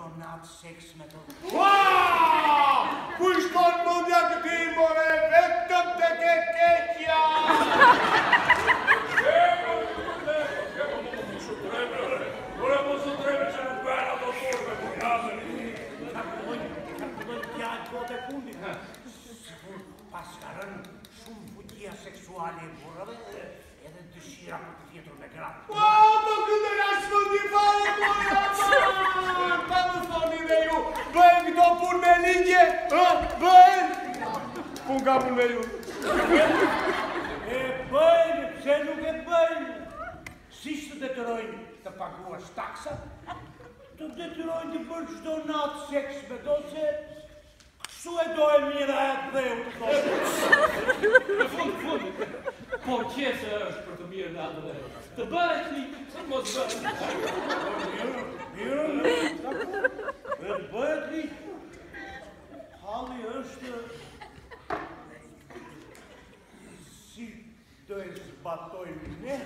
Në kronat seks me të dhërë. Hua! mundja këti timore, vetëm të kekeqja! Shkërë, shkërë, shkërë, këtë që të drejme, këtë që të nuk bërë ato e përgjave. Këtë këtë dhërë, këtë dhërë, këtë dhërë, shumë fuqia seksuale e vërëve, edhe të shira për të djetër me kratë o, bëjnë! Pun ka pun me ju. E bëjnë, pëse nuk e bëjnë? Si shtë të detyrojnë të paguash taksa, Të detyrojnë të rojnë të bërë seks me do të se? Su e do e mira e atë dhe u të do po, të do fundë, do të do të do të do të do të do të do të mos të do të то есть батой мне.